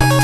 you